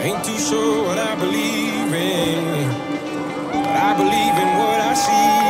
Ain't too sure what I believe in, but I believe in what I see.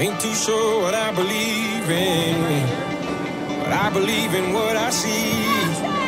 ain't too sure what I believe in, but I believe in what I see.